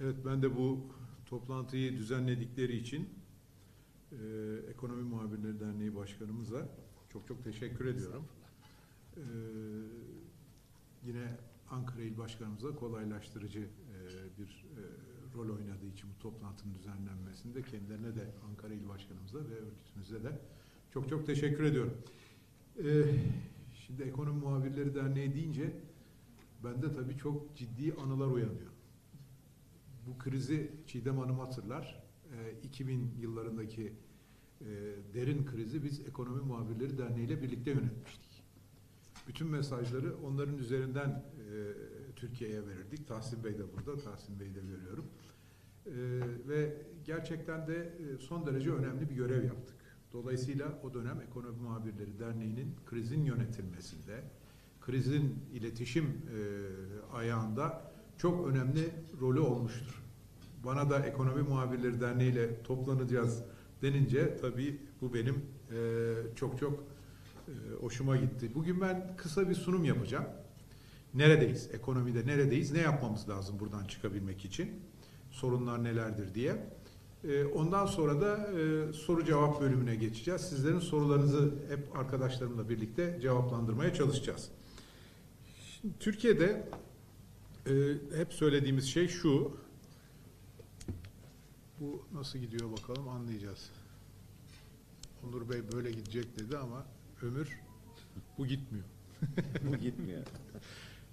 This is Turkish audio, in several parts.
Evet ben de bu toplantıyı düzenledikleri için e, Ekonomi Muhabirleri Derneği Başkanımıza çok çok teşekkür ediyorum. E, yine Ankara İl Başkanımıza kolaylaştırıcı e, bir e, rol oynadığı için bu toplantının düzenlenmesinde kendilerine de Ankara İl Başkanımıza ve örgütümüze de çok çok teşekkür ediyorum. E, şimdi Ekonomi Muhabirleri Derneği deyince bende tabii çok ciddi anılar uyanıyor. Bu krizi Çiğdem Hanım hatırlar. E, 2000 yıllarındaki e, derin krizi biz Ekonomi Muhabirleri Derneği ile birlikte yönetmiştik. Bütün mesajları onların üzerinden e, Türkiye'ye verirdik. Tahsin Bey de burada, Tahsin Bey'i de görüyorum. E, ve gerçekten de e, son derece önemli bir görev yaptık. Dolayısıyla o dönem Ekonomi Muhabirleri Derneği'nin krizin yönetilmesinde, krizin iletişim e, ayağında çok önemli rolü olmuştur. Bana da Ekonomi Muhabirleri Derneği ile toplanacağız denince tabii bu benim e, çok çok e, hoşuma gitti. Bugün ben kısa bir sunum yapacağım. Neredeyiz? Ekonomide neredeyiz? Ne yapmamız lazım buradan çıkabilmek için? Sorunlar nelerdir diye. E, ondan sonra da e, soru cevap bölümüne geçeceğiz. Sizlerin sorularınızı hep arkadaşlarımla birlikte cevaplandırmaya çalışacağız. Şimdi Türkiye'de e, hep söylediğimiz şey şu. Bu nasıl gidiyor bakalım anlayacağız. Onur Bey böyle gidecek dedi ama Ömür bu gitmiyor. Bu gitmiyor.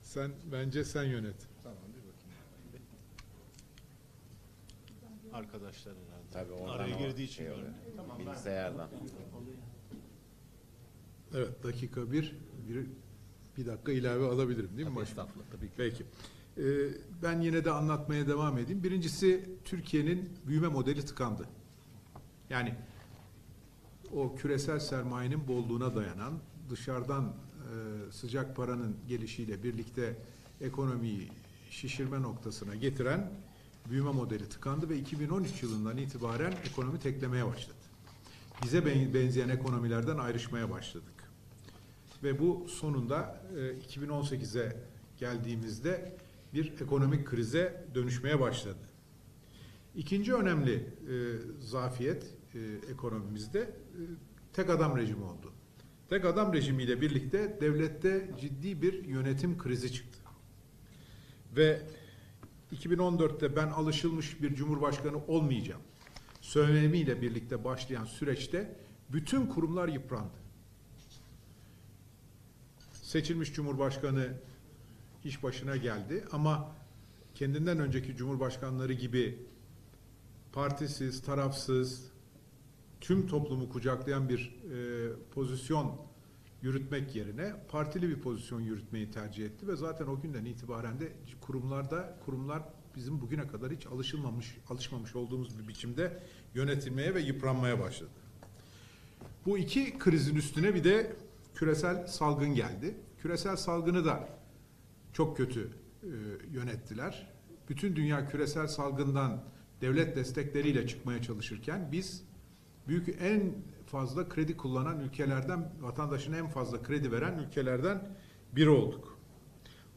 Sen bence sen yönet. Tamam bir bakayım. Arkadaşlar herhalde. Tabii oradan Araya girdiği için şey. Tamam Bilgisayardan. Evet dakika bir, bir, bir dakika ilave alabilirim değil mi başkanım? Estağfurullah tabii ki. Peki. Ee, ben yine de anlatmaya devam edeyim. Birincisi Türkiye'nin büyüme modeli tıkandı. Yani o küresel sermayenin bolluğuna dayanan dışarıdan e, sıcak paranın gelişiyle birlikte ekonomiyi şişirme noktasına getiren büyüme modeli tıkandı ve 2013 yılından itibaren ekonomi teklemeye başladı. Bize ben- benzeyen ekonomilerden ayrışmaya başladık. Ve bu sonunda e, 2018'e geldiğimizde bir ekonomik krize dönüşmeye başladı. İkinci önemli e, zafiyet e, ekonomimizde e, tek adam rejimi oldu. Tek adam rejimiyle birlikte devlette ciddi bir yönetim krizi çıktı. Ve 2014'te ben alışılmış bir cumhurbaşkanı olmayacağım söylemiyle birlikte başlayan süreçte bütün kurumlar yıprandı. Seçilmiş cumhurbaşkanı iş başına geldi ama kendinden önceki cumhurbaşkanları gibi partisiz, tarafsız, tüm toplumu kucaklayan bir e, pozisyon yürütmek yerine partili bir pozisyon yürütmeyi tercih etti ve zaten o günden itibaren de kurumlarda kurumlar bizim bugüne kadar hiç alışılmamış alışmamış olduğumuz bir biçimde yönetilmeye ve yıpranmaya başladı. Bu iki krizin üstüne bir de küresel salgın geldi. Küresel salgını da çok kötü e, yönettiler. Bütün dünya küresel salgından devlet destekleriyle çıkmaya çalışırken biz büyük en fazla kredi kullanan ülkelerden, vatandaşına en fazla kredi veren ülkelerden biri olduk.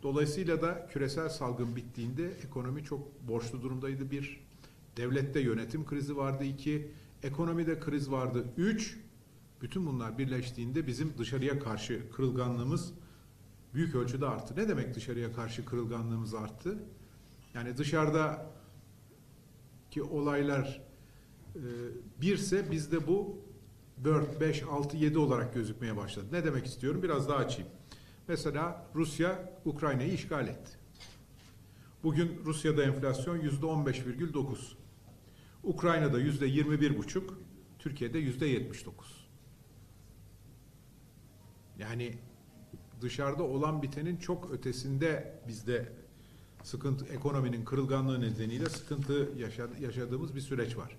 Dolayısıyla da küresel salgın bittiğinde ekonomi çok borçlu durumdaydı. Bir, devlette yönetim krizi vardı. iki ekonomide kriz vardı. Üç, bütün bunlar birleştiğinde bizim dışarıya karşı kırılganlığımız büyük ölçüde arttı. Ne demek dışarıya karşı kırılganlığımız arttı? Yani dışarıda ki olaylar e, birse bizde bu 4, 5, 6, 7 olarak gözükmeye başladı. Ne demek istiyorum? Biraz daha açayım. Mesela Rusya Ukrayna'yı işgal etti. Bugün Rusya'da enflasyon yüzde 15,9. Ukrayna'da yüzde 21,5. Türkiye'de yüzde 79. Yani dışarıda olan bitenin çok ötesinde bizde sıkıntı, ekonominin kırılganlığı nedeniyle sıkıntı yaşa- yaşadığımız bir süreç var.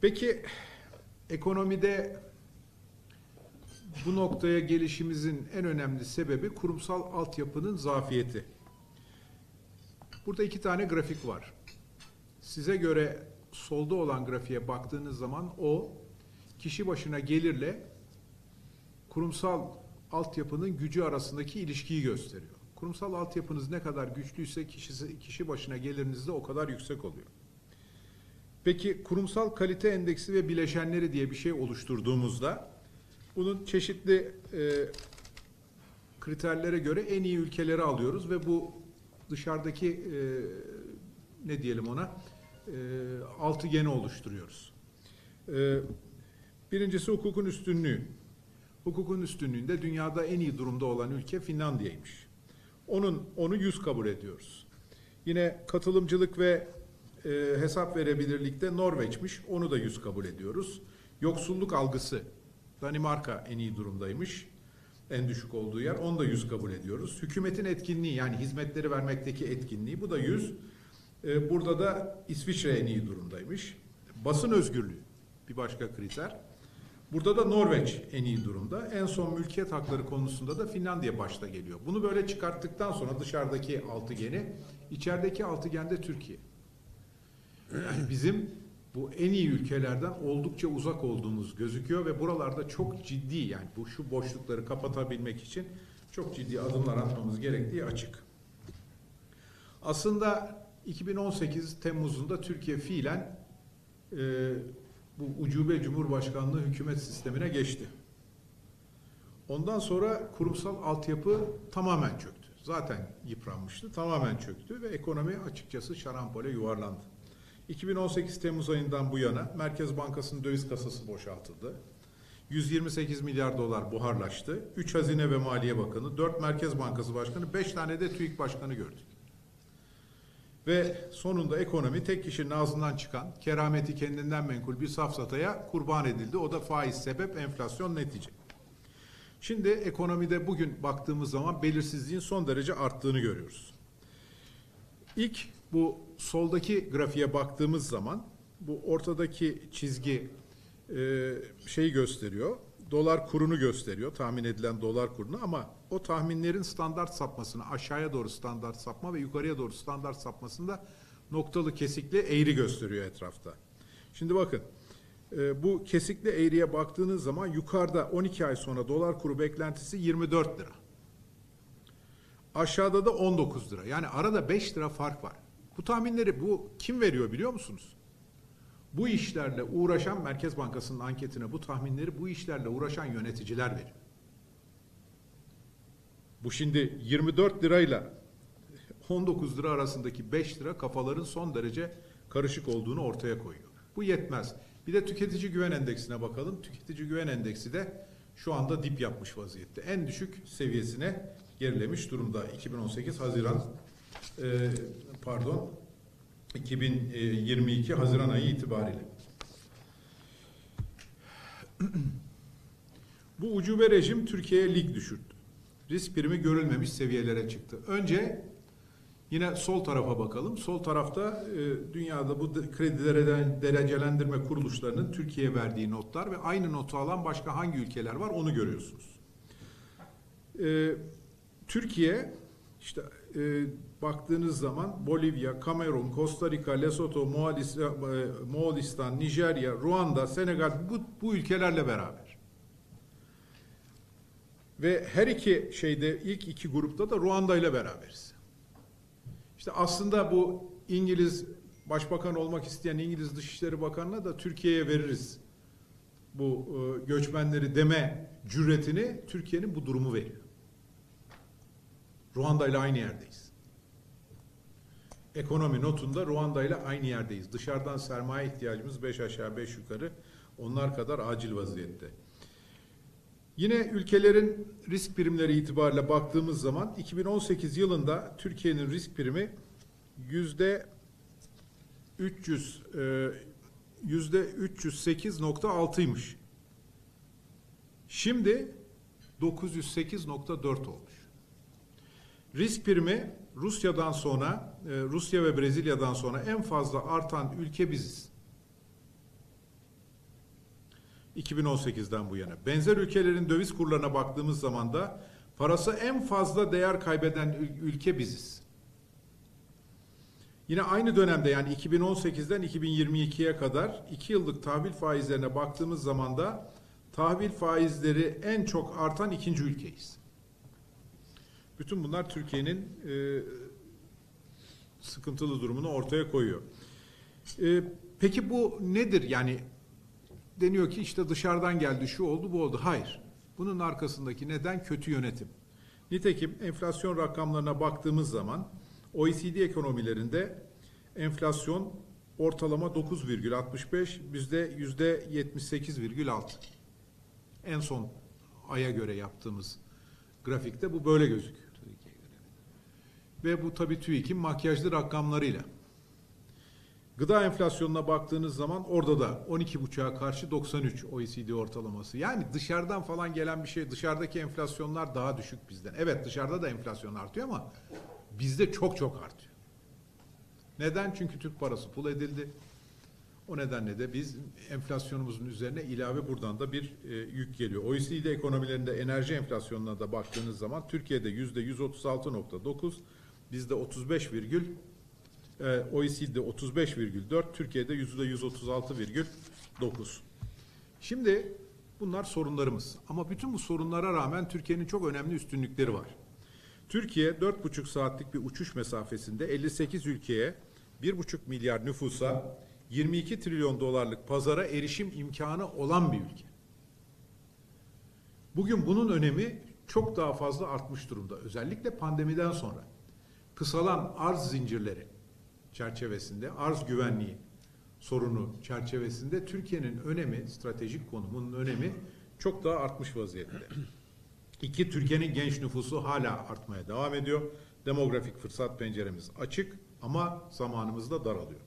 Peki ekonomide bu noktaya gelişimizin en önemli sebebi kurumsal altyapının zafiyeti. Burada iki tane grafik var. Size göre solda olan grafiğe baktığınız zaman o kişi başına gelirle kurumsal altyapının gücü arasındaki ilişkiyi gösteriyor. Kurumsal altyapınız ne kadar güçlüyse kişisi, kişi başına geliriniz de o kadar yüksek oluyor. Peki kurumsal kalite endeksi ve bileşenleri diye bir şey oluşturduğumuzda bunun çeşitli e, kriterlere göre en iyi ülkeleri alıyoruz ve bu dışarıdaki e, ne diyelim ona e, altıgeni oluşturuyoruz. E, birincisi hukukun üstünlüğü. Hukukun üstünlüğünde dünyada en iyi durumda olan ülke Finlandiya'ymış. Onun onu 100 kabul ediyoruz. Yine katılımcılık ve e, hesap verebilirlikte Norveç'miş. Onu da 100 kabul ediyoruz. Yoksulluk algısı Danimarka en iyi durumdaymış. En düşük olduğu yer. Onu da 100 kabul ediyoruz. Hükümetin etkinliği yani hizmetleri vermekteki etkinliği bu da 100. E, burada da İsviçre en iyi durumdaymış. Basın özgürlüğü bir başka kriter. Burada da Norveç en iyi durumda. En son mülkiyet hakları konusunda da Finlandiya başta geliyor. Bunu böyle çıkarttıktan sonra dışarıdaki altıgeni, içerideki altıgende Türkiye. Bizim bu en iyi ülkelerden oldukça uzak olduğumuz gözüküyor ve buralarda çok ciddi yani bu şu boşlukları kapatabilmek için çok ciddi adımlar atmamız gerektiği açık. Aslında 2018 Temmuz'unda Türkiye fiilen e, bu ucube cumhurbaşkanlığı hükümet sistemine geçti. Ondan sonra kurumsal altyapı tamamen çöktü. Zaten yıpranmıştı, tamamen çöktü ve ekonomi açıkçası şarampole yuvarlandı. 2018 Temmuz ayından bu yana Merkez Bankası'nın döviz kasası boşaltıldı. 128 milyar dolar buharlaştı. 3 Hazine ve Maliye Bakanı, 4 Merkez Bankası Başkanı, 5 tane de TÜİK Başkanı gördük. Ve sonunda ekonomi tek kişinin ağzından çıkan kerameti kendinden menkul bir safsataya kurban edildi. O da faiz sebep, enflasyon netice. Şimdi ekonomide bugün baktığımız zaman belirsizliğin son derece arttığını görüyoruz. İlk bu soldaki grafiğe baktığımız zaman bu ortadaki çizgi e, şeyi gösteriyor. Dolar kurunu gösteriyor. Tahmin edilen dolar kurunu ama o tahminlerin standart sapmasını aşağıya doğru standart sapma ve yukarıya doğru standart sapmasında noktalı kesikli eğri gösteriyor etrafta. Şimdi bakın e, bu kesikli eğriye baktığınız zaman yukarıda 12 ay sonra dolar kuru beklentisi 24 lira. Aşağıda da 19 lira. Yani arada 5 lira fark var. Bu tahminleri bu kim veriyor biliyor musunuz? Bu işlerle uğraşan Merkez Bankası'nın anketine bu tahminleri bu işlerle uğraşan yöneticiler veriyor. Bu şimdi 24 lirayla 19 lira arasındaki 5 lira kafaların son derece karışık olduğunu ortaya koyuyor. Bu yetmez. Bir de tüketici güven endeksine bakalım. Tüketici güven endeksi de şu anda dip yapmış vaziyette. En düşük seviyesine gerilemiş durumda. 2018 Haziran e, pardon 2022 Haziran ayı itibariyle. Bu ucube rejim Türkiye'ye lig düşürdü. Risk primi görülmemiş seviyelere çıktı. Önce yine sol tarafa bakalım. Sol tarafta e, dünyada bu kredilerden derecelendirme kuruluşlarının Türkiye'ye verdiği notlar ve aynı notu alan başka hangi ülkeler var onu görüyorsunuz. E, Türkiye işte e, baktığınız zaman Bolivya, Kamerun, Costa Rica, Lesotho, e, Moğolistan, Nijerya, Ruanda, Senegal bu, bu ülkelerle beraber. Ve her iki şeyde ilk iki grupta da Ruanda ile beraberiz. İşte aslında bu İngiliz başbakan olmak isteyen İngiliz Dışişleri Bakanı'na da Türkiye'ye veririz bu e, göçmenleri deme cüretini Türkiye'nin bu durumu veriyor. Ruanda ile aynı yerdeyiz. Ekonomi notunda Ruanda ile aynı yerdeyiz. Dışarıdan sermaye ihtiyacımız 5 aşağı 5 yukarı onlar kadar acil vaziyette. Yine ülkelerin risk primleri itibariyle baktığımız zaman 2018 yılında Türkiye'nin risk primi yüzde 300 e, yüzde 308.6'ymış. Şimdi 908.4 olmuş. Risk primi Rusya'dan sonra, e, Rusya ve Brezilya'dan sonra en fazla artan ülke biziz. 2018'den bu yana. Benzer ülkelerin döviz kurlarına baktığımız zaman da parası en fazla değer kaybeden ül- ülke biziz. Yine aynı dönemde yani 2018'den 2022'ye kadar 2 yıllık tahvil faizlerine baktığımız zaman da tahvil faizleri en çok artan ikinci ülkeyiz. Bütün bunlar Türkiye'nin e, sıkıntılı durumunu ortaya koyuyor. E, peki bu nedir? Yani deniyor ki işte dışarıdan geldi, şu oldu, bu oldu. Hayır. Bunun arkasındaki neden kötü yönetim. Nitekim enflasyon rakamlarına baktığımız zaman OECD ekonomilerinde enflasyon ortalama 9,65, bizde yüzde 78,6. En son aya göre yaptığımız grafikte bu böyle gözüküyor. Ve bu tabii TÜİK'in makyajlı rakamlarıyla. Gıda enflasyonuna baktığınız zaman orada da 12,5'a karşı 93 OECD ortalaması. Yani dışarıdan falan gelen bir şey, dışarıdaki enflasyonlar daha düşük bizden. Evet dışarıda da enflasyon artıyor ama bizde çok çok artıyor. Neden? Çünkü Türk parası pul edildi. O nedenle de biz enflasyonumuzun üzerine ilave buradan da bir e, yük geliyor. OECD ekonomilerinde enerji enflasyonuna da baktığınız zaman Türkiye'de yüzde 136.9, bizde 35 virgül, e, OECD'de 35,4, Türkiye'de yüzde 136,9. Şimdi bunlar sorunlarımız. Ama bütün bu sorunlara rağmen Türkiye'nin çok önemli üstünlükleri var. Türkiye 4,5 saatlik bir uçuş mesafesinde 58 ülkeye 1,5 milyar nüfusa 22 trilyon dolarlık pazara erişim imkanı olan bir ülke. Bugün bunun önemi çok daha fazla artmış durumda. Özellikle pandemiden sonra. Kısalan arz zincirleri çerçevesinde, arz güvenliği sorunu çerçevesinde Türkiye'nin önemi, stratejik konumunun önemi çok daha artmış vaziyette. İki, Türkiye'nin genç nüfusu hala artmaya devam ediyor. Demografik fırsat penceremiz açık ama zamanımız da daralıyor.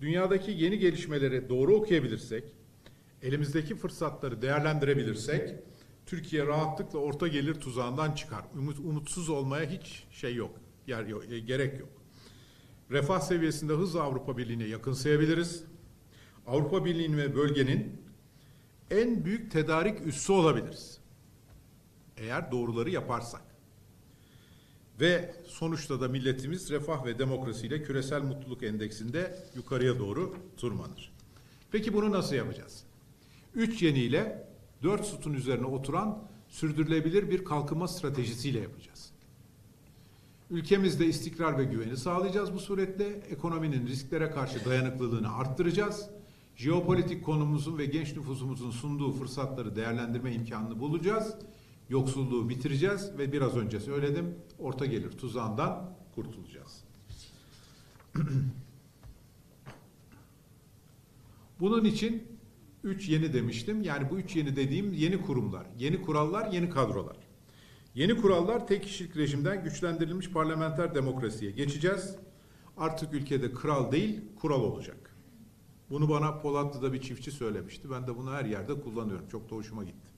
Dünyadaki yeni gelişmeleri doğru okuyabilirsek, elimizdeki fırsatları değerlendirebilirsek, Türkiye rahatlıkla orta gelir tuzağından çıkar. Umut, umutsuz olmaya hiç şey yok, yer yok, e, gerek yok. Refah seviyesinde hızla Avrupa Birliği'ne yakınsayabiliriz. Avrupa Birliği'nin ve bölgenin en büyük tedarik üssü olabiliriz. Eğer doğruları yaparsak. Ve sonuçta da milletimiz refah ve demokrasiyle küresel mutluluk endeksinde yukarıya doğru tırmanır. Peki bunu nasıl yapacağız? Üç yeniyle dört sütun üzerine oturan sürdürülebilir bir kalkınma stratejisiyle yapacağız. Ülkemizde istikrar ve güveni sağlayacağız bu suretle. Ekonominin risklere karşı dayanıklılığını arttıracağız. Jeopolitik konumumuzun ve genç nüfusumuzun sunduğu fırsatları değerlendirme imkanını bulacağız. Yoksulluğu bitireceğiz ve biraz önce söyledim orta gelir tuzağından kurtulacağız. Bunun için üç yeni demiştim. Yani bu üç yeni dediğim yeni kurumlar, yeni kurallar, yeni kadrolar. Yeni kurallar tek kişilik rejimden güçlendirilmiş parlamenter demokrasiye geçeceğiz. Artık ülkede kral değil, kural olacak. Bunu bana Polatlı'da bir çiftçi söylemişti. Ben de bunu her yerde kullanıyorum. Çok da hoşuma gitti.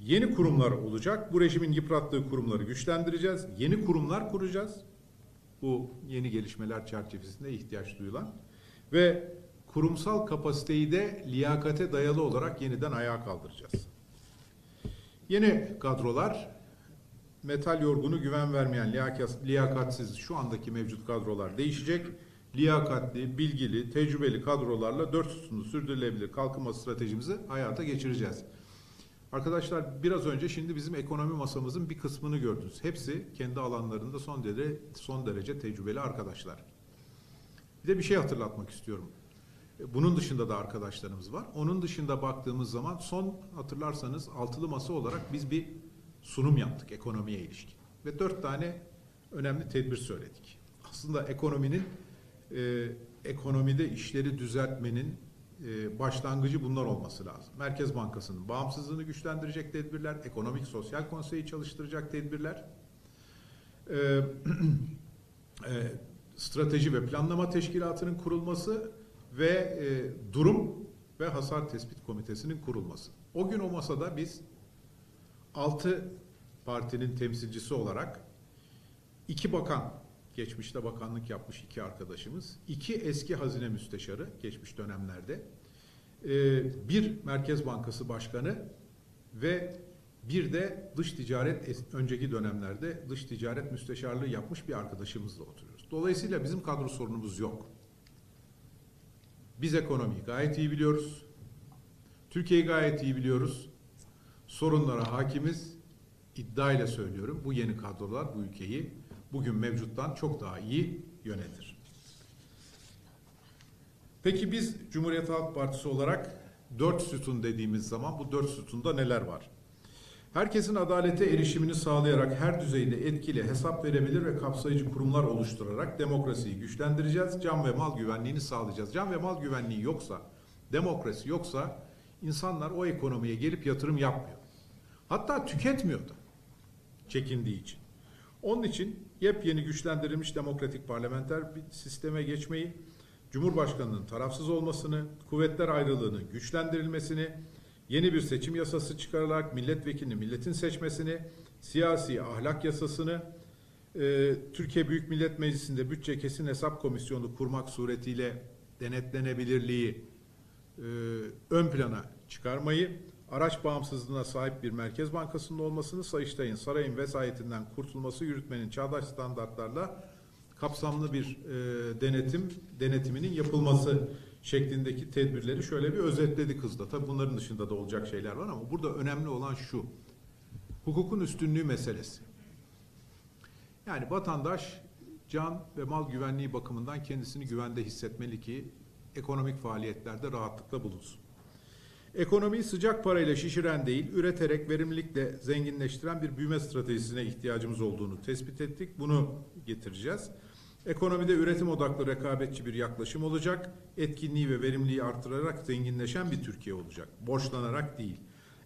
Yeni kurumlar olacak. Bu rejimin yıprattığı kurumları güçlendireceğiz. Yeni kurumlar kuracağız. Bu yeni gelişmeler çerçevesinde ihtiyaç duyulan. Ve kurumsal kapasiteyi de liyakate dayalı olarak yeniden ayağa kaldıracağız. Yeni kadrolar, metal yorgunu güven vermeyen liyakat- liyakatsiz şu andaki mevcut kadrolar değişecek. Liyakatli, bilgili, tecrübeli kadrolarla dört sütunlu sürdürülebilir kalkınma stratejimizi hayata geçireceğiz. Arkadaşlar biraz önce şimdi bizim ekonomi masamızın bir kısmını gördünüz. Hepsi kendi alanlarında son derece son derece tecrübeli arkadaşlar. Bir de bir şey hatırlatmak istiyorum. E, Bunun dışında da arkadaşlarımız var. Onun dışında baktığımız zaman son hatırlarsanız altılı masa olarak biz bir sunum yaptık ekonomiye ilişkin. Ve dört tane önemli tedbir söyledik. Aslında ekonominin e, ekonomide işleri düzeltmenin e, başlangıcı bunlar olması lazım. Merkez Bankası'nın bağımsızlığını güçlendirecek tedbirler, ekonomik sosyal konseyi çalıştıracak tedbirler, e, e, strateji ve planlama teşkilatının kurulması ve e, durum ve hasar tespit komitesinin kurulması. O gün o masada biz altı partinin temsilcisi olarak iki bakan, geçmişte bakanlık yapmış iki arkadaşımız, iki eski hazine müsteşarı geçmiş dönemlerde, e, bir Merkez Bankası Başkanı ve bir de dış ticaret önceki dönemlerde dış ticaret müsteşarlığı yapmış bir arkadaşımızla oturuyoruz. Dolayısıyla bizim kadro sorunumuz yok. Biz ekonomiyi gayet iyi biliyoruz. Türkiye'yi gayet iyi biliyoruz. Sorunlara hakimiz iddiayla söylüyorum bu yeni kadrolar bu ülkeyi bugün mevcuttan çok daha iyi yönetir. Peki biz Cumhuriyet Halk Partisi olarak dört sütun dediğimiz zaman bu dört sütunda neler var? Herkesin adalete erişimini sağlayarak her düzeyde etkili, hesap verebilir ve kapsayıcı kurumlar oluşturarak demokrasiyi güçlendireceğiz. Can ve mal güvenliğini sağlayacağız. Can ve mal güvenliği yoksa, demokrasi yoksa insanlar o ekonomiye gelip yatırım yapmıyor. Hatta tüketmiyor da çekindiği için. Onun için yepyeni güçlendirilmiş demokratik parlamenter bir sisteme geçmeyi, Cumhurbaşkanının tarafsız olmasını, kuvvetler ayrılığının güçlendirilmesini, yeni bir seçim yasası çıkarılarak milletvekilini milletin seçmesini, siyasi ahlak yasasını, e, Türkiye Büyük Millet Meclisi'nde bütçe kesin hesap komisyonu kurmak suretiyle denetlenebilirliği e, ön plana çıkarmayı, araç bağımsızlığına sahip bir merkez bankasının olmasını, Sayıştay'ın sarayın vesayetinden kurtulması, yürütmenin çağdaş standartlarla kapsamlı bir e, denetim denetiminin yapılması şeklindeki tedbirleri şöyle bir özetledi kızda. Tabii bunların dışında da olacak şeyler var ama burada önemli olan şu. Hukukun üstünlüğü meselesi. Yani vatandaş can ve mal güvenliği bakımından kendisini güvende hissetmeli ki ekonomik faaliyetlerde rahatlıkla bulunsun. Ekonomiyi sıcak parayla şişiren değil, üreterek verimlilikle zenginleştiren bir büyüme stratejisine ihtiyacımız olduğunu tespit ettik. Bunu getireceğiz. Ekonomide üretim odaklı rekabetçi bir yaklaşım olacak. Etkinliği ve verimliliği artırarak zenginleşen bir Türkiye olacak. Borçlanarak değil.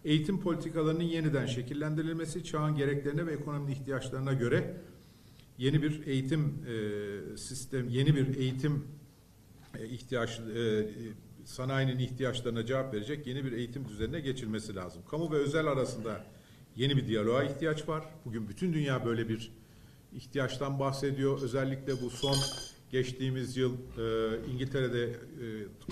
Eğitim politikalarının yeniden şekillendirilmesi, çağın gereklerine ve ekonominin ihtiyaçlarına göre yeni bir eğitim e, sistem, yeni bir eğitim e, ihtiyaç e, sanayinin ihtiyaçlarına cevap verecek yeni bir eğitim düzenine geçilmesi lazım. Kamu ve özel arasında yeni bir diyaloğa ihtiyaç var. Bugün bütün dünya böyle bir ihtiyaçtan bahsediyor. Özellikle bu son geçtiğimiz yıl e, İngiltere'de e,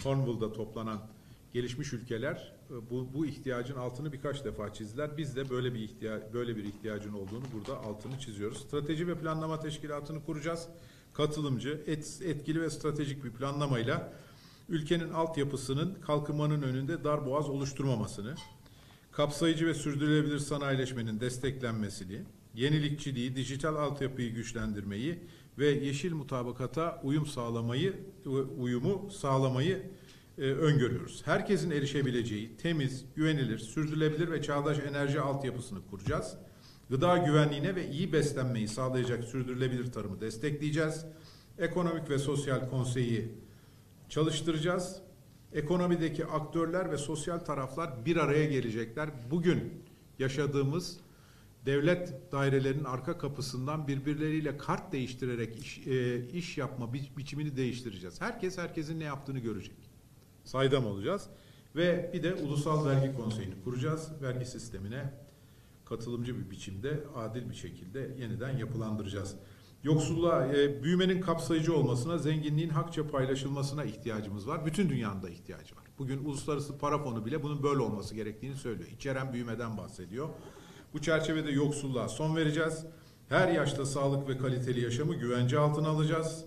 Cornwall'da toplanan gelişmiş ülkeler e, bu, bu ihtiyacın altını birkaç defa çizdiler. Biz de böyle bir ihtiya böyle bir ihtiyacın olduğunu burada altını çiziyoruz. Strateji ve planlama teşkilatını kuracağız. Katılımcı, et, etkili ve stratejik bir planlamayla ülkenin altyapısının kalkınmanın önünde dar boğaz oluşturmamasını, kapsayıcı ve sürdürülebilir sanayileşmenin desteklenmesini, yenilikçiliği, dijital altyapıyı güçlendirmeyi ve yeşil mutabakata uyum sağlamayı uyumu sağlamayı e, öngörüyoruz. Herkesin erişebileceği temiz, güvenilir, sürdürülebilir ve çağdaş enerji altyapısını kuracağız. Gıda güvenliğine ve iyi beslenmeyi sağlayacak sürdürülebilir tarımı destekleyeceğiz. Ekonomik ve Sosyal Konseyi çalıştıracağız. Ekonomideki aktörler ve sosyal taraflar bir araya gelecekler. Bugün yaşadığımız devlet dairelerinin arka kapısından birbirleriyle kart değiştirerek iş, e, iş yapma bi biçimini değiştireceğiz. Herkes herkesin ne yaptığını görecek. Saydam olacağız. Ve bir de Ulusal Vergi Konseyi'ni kuracağız. Vergi sistemine katılımcı bir biçimde, adil bir şekilde yeniden yapılandıracağız. Yoksulluğa, e, büyümenin kapsayıcı olmasına, zenginliğin hakça paylaşılmasına ihtiyacımız var. Bütün dünyanın da ihtiyacı var. Bugün Uluslararası Para Fonu bile bunun böyle olması gerektiğini söylüyor. İçeren büyümeden bahsediyor. Bu çerçevede yoksulluğa son vereceğiz. Her yaşta sağlık ve kaliteli yaşamı güvence altına alacağız.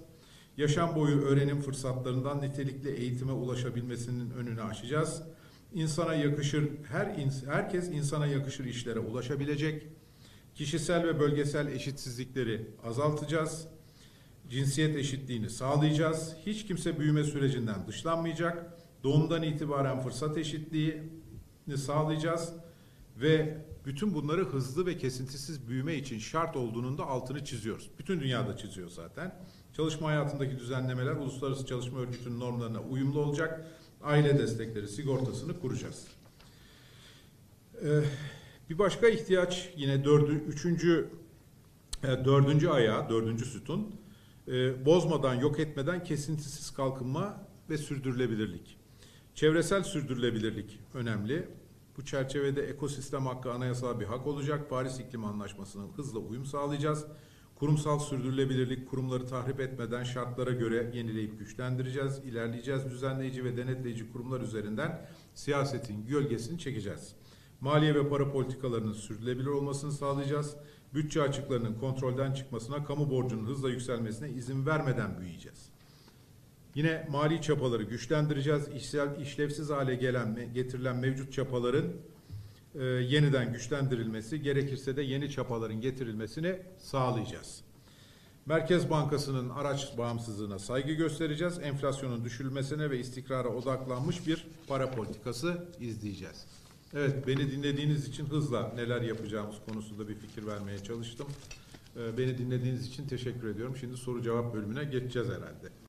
Yaşam boyu öğrenim fırsatlarından nitelikli eğitime ulaşabilmesinin önünü açacağız. İnsana yakışır, her herkes insana yakışır işlere ulaşabilecek. Kişisel ve bölgesel eşitsizlikleri azaltacağız. Cinsiyet eşitliğini sağlayacağız. Hiç kimse büyüme sürecinden dışlanmayacak. Doğumdan itibaren fırsat eşitliğini sağlayacağız ve bütün bunları hızlı ve kesintisiz büyüme için şart olduğunun da altını çiziyoruz. Bütün dünyada çiziyor zaten. Çalışma hayatındaki düzenlemeler Uluslararası Çalışma Örgütü'nün normlarına uyumlu olacak. Aile destekleri sigortasını kuracağız. Ee, bir başka ihtiyaç yine dördü, üçüncü, e, dördüncü ayağı, dördüncü sütun. E, bozmadan, yok etmeden kesintisiz kalkınma ve sürdürülebilirlik. Çevresel sürdürülebilirlik önemli. Bu çerçevede ekosistem hakkı anayasal bir hak olacak. Paris İklim Anlaşması'na hızla uyum sağlayacağız. Kurumsal sürdürülebilirlik kurumları tahrip etmeden şartlara göre yenileyip güçlendireceğiz, ilerleyeceğiz. Düzenleyici ve denetleyici kurumlar üzerinden siyasetin gölgesini çekeceğiz. Maliye ve para politikalarının sürdürülebilir olmasını sağlayacağız. Bütçe açıklarının kontrolden çıkmasına, kamu borcunun hızla yükselmesine izin vermeden büyüyeceğiz. Yine mali çapaları güçlendireceğiz. İşsel, işlevsiz hale gelen, getirilen mevcut çapaların e, yeniden güçlendirilmesi, gerekirse de yeni çapaların getirilmesini sağlayacağız. Merkez Bankası'nın araç bağımsızlığına saygı göstereceğiz. Enflasyonun düşürülmesine ve istikrara odaklanmış bir para politikası izleyeceğiz. Evet, beni dinlediğiniz için hızla neler yapacağımız konusunda bir fikir vermeye çalıştım. Ee, Beni dinlediğiniz için teşekkür ediyorum. Şimdi soru cevap bölümüne geçeceğiz herhalde.